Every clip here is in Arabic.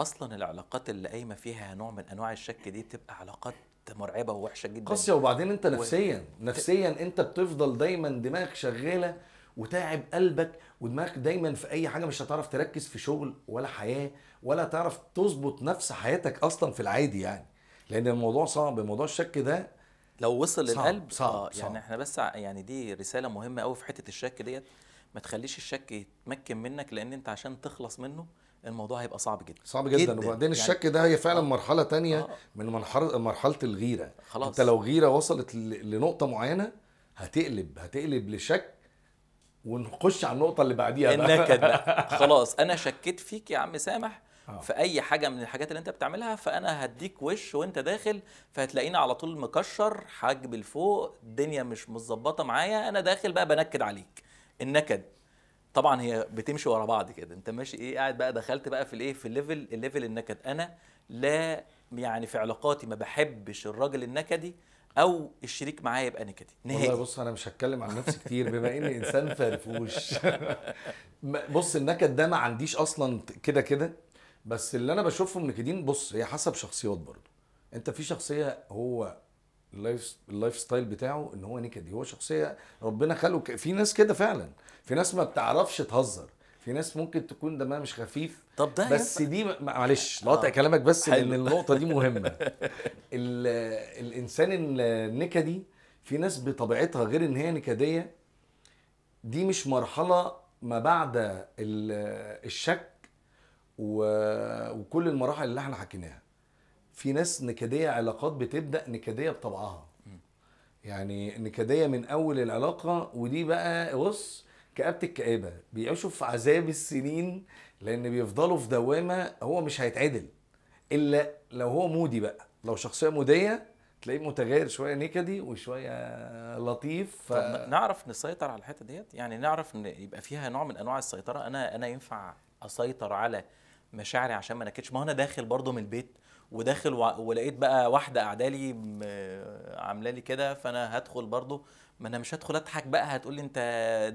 أصلا العلاقات اللي قايمة فيها نوع من أنواع الشك دي بتبقى علاقات مرعبة ووحشة جدا. قاسية وبعدين أنت نفسيا نفسيا أنت بتفضل دايما دماغك شغالة وتعب قلبك ودماغك دايما في أي حاجة مش هتعرف تركز في شغل ولا حياة ولا تعرف تظبط نفس حياتك أصلا في العادي يعني. لأن الموضوع صعب موضوع الشك ده لو وصل صعب، للقلب صعب، آه صعب. يعني إحنا بس يعني دي رسالة مهمة قوي في حتة الشك ديت. ما تخليش الشك يتمكن منك لأن أنت عشان تخلص منه الموضوع هيبقى صعب جدا صعب جدا, جداً. وبعدين يعني- الشك ده هي فعلا مرحلة تانية آه. من مرحله مرحلة الغيرة خلاص. انت لو غيرة وصلت ل- لنقطة معينة هتقلب هتقلب لشك ونخش على النقطة اللي بعديها بقى. النكد بقى خلاص أنا شكيت فيك يا عم سامح آه. في أي حاجة من الحاجات اللي أنت بتعملها فأنا هديك وش وأنت داخل فهتلاقيني على طول مكشر حاجب لفوق الدنيا مش متظبطة معايا أنا داخل بقى بنكد عليك النكد طبعا هي بتمشي ورا بعض كده. انت ماشي إيه قاعد بقى دخلت بقى في الايه في ال level ال level النكد. أنا لا يعني في علاقاتي ما بحبش الراجل النكدي أو الشريك معايا يبقى نكدي والله نهائي بص أنا مش هتكلم عن نفسي كتير بما اني إنسان فرفوش بص النكد ده ما عنديش أصلا كده كده. بس اللي أنا بشوفهم نكدين بص هي حسب شخصيات برضو أنت في شخصية هو ال life ال lifestyle بتاعه إن هو نكدي. هو شخصية ربنا خلقه في ناس كده فعلا. في ناس ما بتعرفش تهزر في ناس ممكن تكون دمها مش خفيف طب ده بس ينفع؟ دي معلش لقطع آه. كلامك بس حلو. لأن النقطة دي مهمة ال- الإنسان النكدي في ناس بطبيعتها غير إن هي نكدية دي مش مرحلة ما بعد ال- الشك وكل المراحل اللي إحنا حكيناها في ناس نكدية علاقات بتبدأ نكدية بطبعها يعني نكدية من أول العلاقة ودي بقى بص كآبة الكآبة بيعيشوا في عذاب السنين لأن بيفضلوا في دوامة هو مش هيتعدل. إلا لو هو مودي بقى. لو شخصية مودية تلاقيه متغير شوية نكدي وشوية لطيف ف... طب نعرف نسيطر على الحتة ديت؟ يعني نعرف إن يبقى فيها نوع من أنواع السيطرة. أنا أنا ينفع أسيطر على مشاعري عشان ما نكدش. ما أنا داخل برضه من البيت وداخل وع- ولقيت بقى واحدة قاعدة لي عامله لي كده فأنا هدخل برضه ما أنا مش هدخل اضحك بقى هتقول لي انت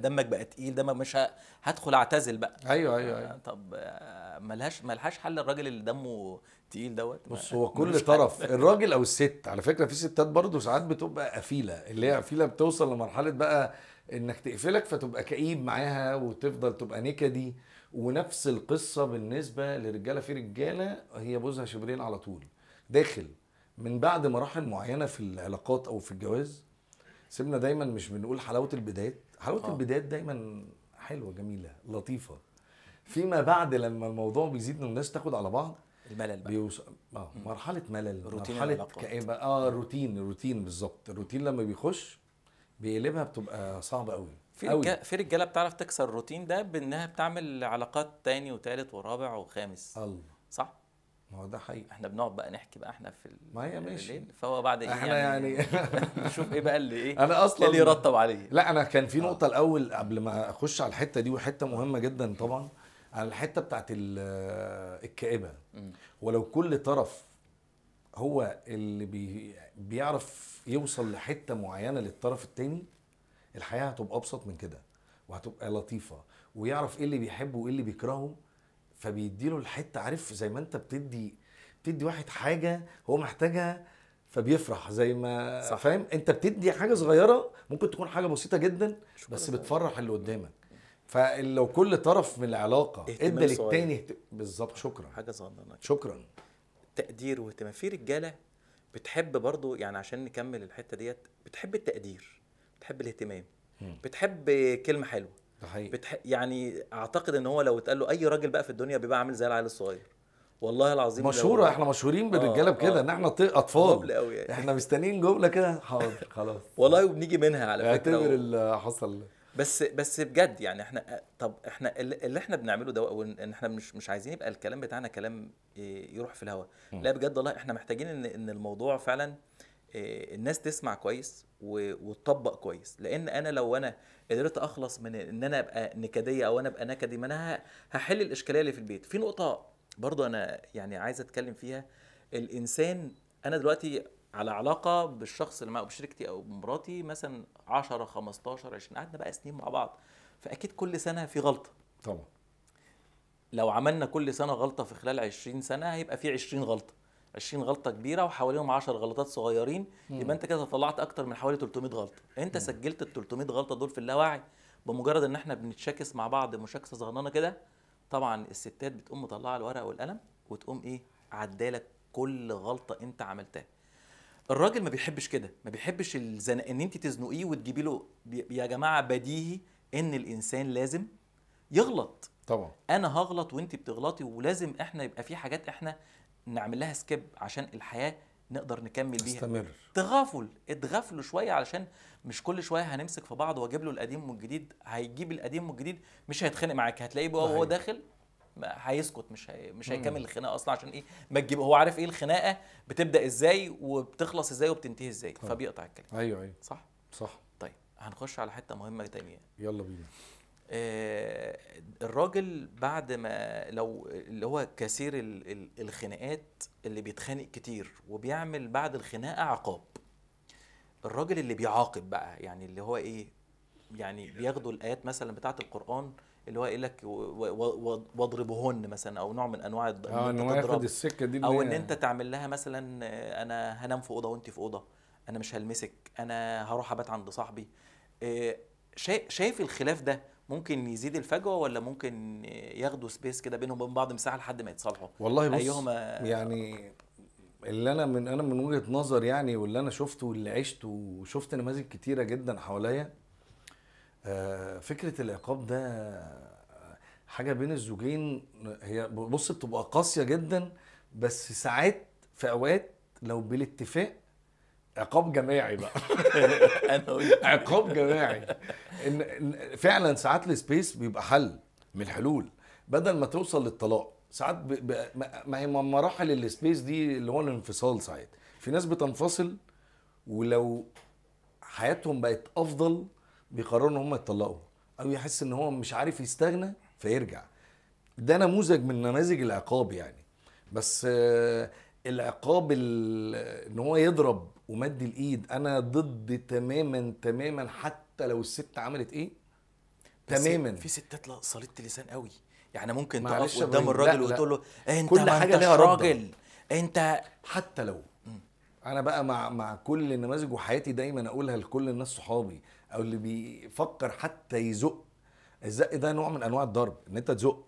دمك بقى تقيل دمك مش ه- هدخل اعتزل بقى. أيوه أيوه أيوه. آه، طب آه، ملهاش ملهاش حل الراجل اللي دمه تقيل دوت. بص هو كل حل. طرف الراجل أو الست على فكرة في ستات برضه ساعات بتبقى قفيلة اللي هي قفيلة بتوصل لمرحلة بقى إنك تقفلك فتبقى كئيب معاها وتفضل تبقى نكدي. ونفس القصة بالنسبة لرجالة في رجالة هي بوزها شبرين على طول. داخل من بعد مراحل معينة في العلاقات أو في الجواز سيبنا دايما مش بنقول حلاوة البدايات. حلاوة آه. البدايات دايما حلوة جميلة لطيفة. فيما بعد لما الموضوع بيزيد إن الناس تاخد على بعض الملل بقى. بيوصل آه مرحلة ملل روتين مرحلة. كئيبه آه روتين روتين بالظبط. الروتين لما بيخش بيقلبها بتبقى صعبة قوي في. رجاله في رجالة بتعرف تكسر الروتين ده بإنها بتعمل علاقات تاني وتالت ورابع وخامس. الله. صح؟ ما هو ده حقيقي إحنا بنقعد بقى نحكي بقى إحنا في ما هي ماشي. فهو بعد إيه إحنا يعني نشوف إيه بقى اللي إيه أنا أصلا اللي يرتب عليه لا أنا كان في آه. نقطة الأول قبل ما أخش على الحتة دي وحتة مهمة جدا طبعا على الحتة بتاعت ال- الكآبه. ولو كل طرف هو اللي بي بيعرف يوصل لحتة معينة للطرف التاني الحياة هتبقى أبسط من كده وهتبقى لطيفة ويعرف إيه اللي بيحبه وإيه اللي بيكرهه فبيديله الحتة عارف زي ما انت بتدي بتدي واحد حاجة هو محتاجها فبيفرح زي ما صح. فاهم انت بتدي حاجة صغيرة ممكن تكون حاجة بسيطة جدا. بس بتفرح اللي قدامك فلو كل طرف من العلاقة ادى. للتاني اهت- بالظبط شكرا حاجة صغننه شكرا تقدير واهتمام في رجالة بتحب برضو يعني عشان نكمل الحتة ديت بتحب التقدير بتحب الاهتمام مم. بتحب كلمة حلوة بتح... يعني أعتقد إن هو لو اتقال له أي راجل بقى في الدنيا بيبقى عامل زي العيل الصغير. والله العظيم لو- مشهورة إحنا مشهورين بالرجالة آه، بكده آه. إن إحنا ط- أطفال. قوي يعني. إحنا مستنيين جملة كده حاضر خلاص. والله وبنيجي منها على فكرة اعتبر و... اللي حصل. بس بس بجد يعني إحنا طب إحنا اللي إحنا بنعمله ده إن إحنا مش مش عايزين يبقى الكلام بتاعنا كلام يروح في الهواء. لا بجد والله إحنا محتاجين إن إن الموضوع فعلا الناس تسمع كويس وتطبق كويس. لأن أنا لو أنا قدرت أخلص من إن أنا أبقى نكدية أو أنا أبقى نكدي ما أنا هحل الإشكالية اللي في البيت. في نقطة برضو أنا يعني عايز أتكلم فيها. الإنسان أنا دلوقتي على علاقة بالشخص اللي معاه أو بشريكتي أو بمراتي مثلا 10 15 20 قعدنا بقى سنين مع بعض. فأكيد كل سنة في غلطة. طبعا. لو عملنا كل سنة غلطة في خلال 20 سنة هيبقى في 20 غلطة. 20 غلطة كبيرة وحواليهم 10 غلطات صغيرين يبقى انت كده طلعت أكتر من حوالي 300 غلطة. انت سجلت ال 300 غلطة دول في اللاوعي بمجرد ان إحنا بنتشاكس مع بعض مشاكسة صغننة كده طبعا الستات بتقوم مطلعة الورقة والقلم وتقوم إيه عدالك كل غلطة انت عملتها. الراجل ما بيحبش كده ما بيحبش الزنق ان انت تزنقيه وتجيبي له بي- يا جماعة بديهي ان الإنسان لازم يغلط. طبعا. أنا هغلط وانت بتغلطي ولازم إحنا يبقى في حاجات إحنا نعمل لها سكيب عشان الحياة نقدر نكمل بيها. استمر تغافل اتغافلوا شوية علشان مش كل شوية هنمسك في بعض واجيب له القديم والجديد هيجيب القديم والجديد مش هيتخانق معاك هتلاقيه بقى وهو. داخل هيسكت مش هي... مش هيكمل الخناقة أصلا عشان إيه؟ ما تجيب هو عارف إيه الخناقة؟ بتبدأ إزاي وبتخلص إزاي وبتنتهي إزاي طبعا. فبيقطع الكلام. أيوه أيوه. صح؟ صح. طيب هنخش على حتة مهمة تانية. يلا بينا. الراجل بعد ما لو اللي هو كثير ال- ال- الخناقات اللي بيتخانق كتير وبيعمل بعد الخناقة عقاب. الراجل اللي بيعاقب بقى يعني اللي هو إيه يعني بياخدوا الآيات مثلا بتاعة القرآن اللي هو يقول لك واضربهن مثلا أو نوع من أنواع آه إن إن هو ياخد. السكة دي أو إن أنت تعمل لها مثلا آه، أنا هنام في أوضة وأنت في أوضة أنا مش هلمسك أنا هروح أبات عند صاحبي. آه، شا- شايف الخلاف ده؟ ممكن يزيد الفجوة ولا ممكن ياخدوا سبيس كده بينهم وبين بعض مساحة لحد ما يتصالحوا؟ والله بص أيهما يعني اللي أنا من أنا من وجهة نظر يعني واللي أنا شفته واللي عشته وشفت نماذج كتيرة جدا حواليا آه، فكرة العقاب ده حاجة بين الزوجين هي بص بتبقى قاسية جدا بس ساعات في أوقات لو بالاتفاق عقاب جماعي بقى. أنا عقاب جماعي. ان فعلا ساعات ال space بيبقى حل من الحلول. بدل ما توصل للطلاق ساعات ب... ب... ما- ما هي مراحل ال space دي اللي هو الانفصال ساعات. في ناس بتنفصل ولو حياتهم بقت أفضل بيقرروا إن هم يتطلقوا. أو يحس إن هو مش عارف يستغنى فيرجع. ده نموذج من نماذج العقاب يعني. بس آه، العقاب ال- إن هو يضرب ومد الإيد أنا ضد تماما تماما حتى لو الست عملت إيه؟ تماما. في ستات لا صليت لسان قوي. يعني ممكن تقف قدام الراجل. وتقول له أنت كل انتش ليها. راجل أنت حتى لو. أنا بقى مع مع كل النماذج وحياتي دايما أقولها لكل الناس صحابي أو اللي بيفكر حتى يزق. الزق ده نوع من أنواع الضرب إن أنت تزق.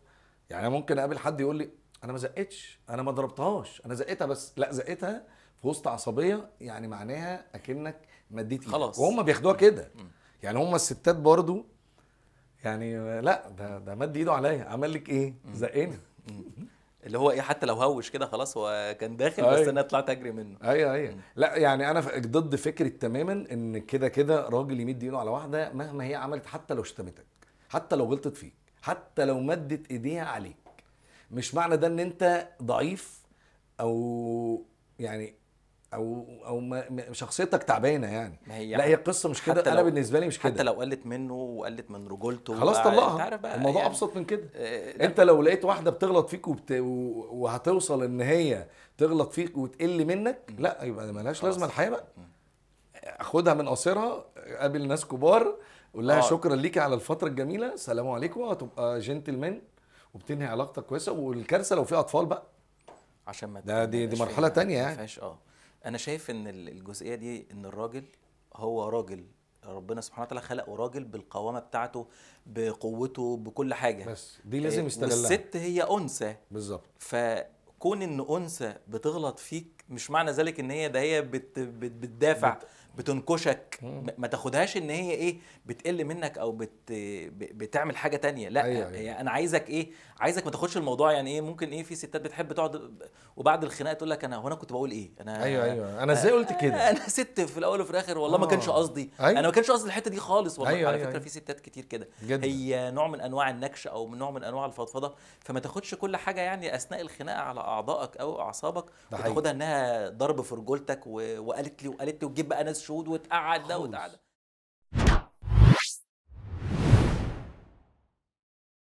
يعني ممكن أقابل حد يقول لي أنا ما زقتش أنا ما ضربتهاش أنا زقتها بس لأ زقتها في وسط عصبية يعني معناها أكنك مديت خلاص. وهم بياخدوها كده. يعني هم الستات برضو يعني لأ ده ده مد إيده عليا. عمل لك إيه؟ زقني. اللي هو إيه حتى لو هوش كده خلاص هو كان داخل بس أيوة. أنا طلعت أجري منه. أيوه أيوه. لأ يعني أنا ضد فكرة تماما إن كده كده راجل يمد إيده على واحدة مهما هي عملت حتى لو شتمتك حتى لو غلطت فيك حتى لو مدت إيديها عليك. مش معنى ده ان انت ضعيف أو يعني أو أو ما شخصيتك تعبانة يعني. ما هي لا هي القصة مش كده. أنا بالنسبة لي مش كده. حتى لو قلت منه وقلت من رجولته خلاص طلقها. بقى الموضوع يعني أبسط من كده. آه، أنت لو لقيت واحدة بتغلط فيك وبت... وهتوصل إن هي تغلط فيك وتقل منك لا يبقى خلاص. لازمة الحياة بقى. خدها من قصيرها قابل ناس كبار قول لها آه. شكرا ليكي على الفترة الجميلة سلام عليكم هتبقى جنتلمان. وبتنهي علاقتك كويسة. والكارثة لو في أطفال بقى. عشان ما ده- دي- دي فيها- تانية ما يعني. فيهاش آه. أنا شايف إن ال- الجزئية دي إن الراجل هو راجل ربنا سبحانه وتعالى خلقه راجل بالقوامة بتاعته بقوته بكل حاجة. بس دي لازم آه، يستغلها. والست هي أنثى. بالظبط. فكون إن أنثى بتغلط فيك مش معنى ذلك إن هي ده هي بت بت بتدافع. بتنكشك ما- تاخدهاش إن هي إيه بتقل منك أو بت بتعمل حاجة تانية لأ أيوة، أيوة. أنا عايزك إيه عايزك ما تاخدش الموضوع يعني إيه ممكن إيه في ستات بتحب تقعد وبعد الخناقة تقول لك أنا هو أنا كنت بقول إيه أنا أيوه أيوه أنا إزاي قلت كده أنا ست في الأول وفي الآخر والله ما آه. كانش قصدي أيوة. أنا ما كانش قصدي الحتة دي خالص والله أيوة، على أيوة، فكرة أيوة. في ستات كتير كده. هي نوع من أنواع النكش أو من نوع من أنواع الفضفضة فما تاخدش كل حاجة يعني أثناء الخناقة على أعضائك أو أعصابك. وتاخدها إنها ضرب في رجولتك. وقالت لي وقالت لي وتجيب بقى ناس شهود وتقعد ده خالص. وتقعد